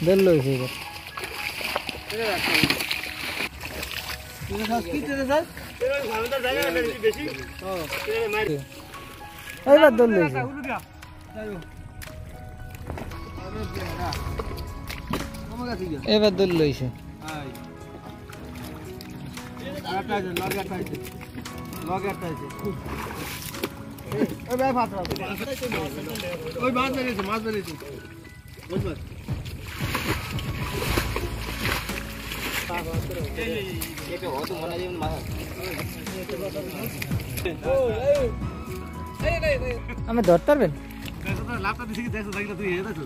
ধরলো হয়েছে এবার ধরলো হয়েছে এবার ধরলো হয়েছে ওই মাছ বেরিয়েছে মাছ বেরিয়েছে আমি ধরতে পারবেন লাভটা দিছি কি দেখছো দেখলে তুই হেরে দেখছো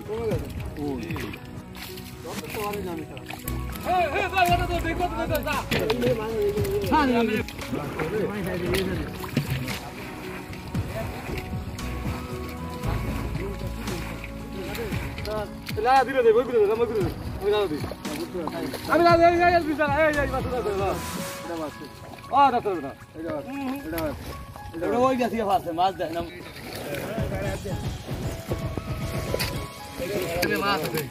দিলে দে বই করে দে মই করে দে আমি দি গাও এই এই বিশাল এই এই বাস দাও দাও ও দাও দাও এটা এটা এটা ওই গেছি ফাসে মাছ দেখ না মাছ আছে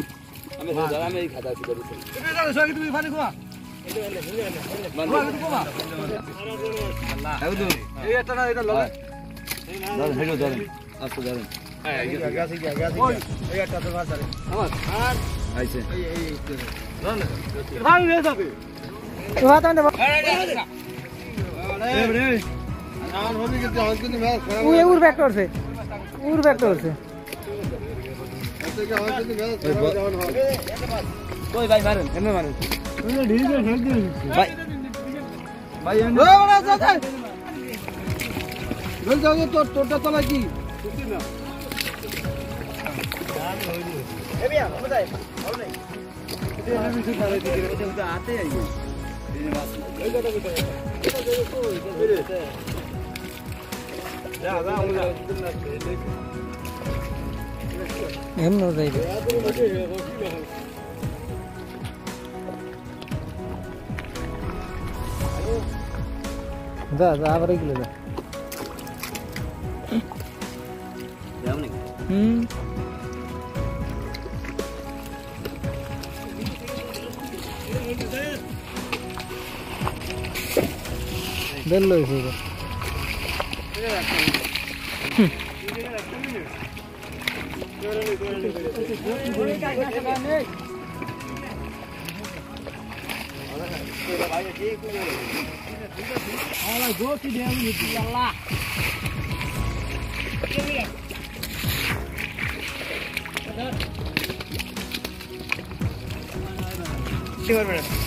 আমি দাদা আমি এই তুমি দাও সঙ্গে তুমি পানি এটা ধরেন আচ্ছা ধরেন এই এই ধরেন ভালো রে आते हैं हमें दिखा रहे थे कि उधर आते हैं ये मेरे पास इधर तो इधर तो इधर तो 야, 나 오늘 끝났대. 엠 노래 이거. 야, 그럼 어디 해? 뭐 필요한 거. जा जा आप रही ले जा हम्म Belo jogo. Olha lá, que deu, olha lá. Senhor,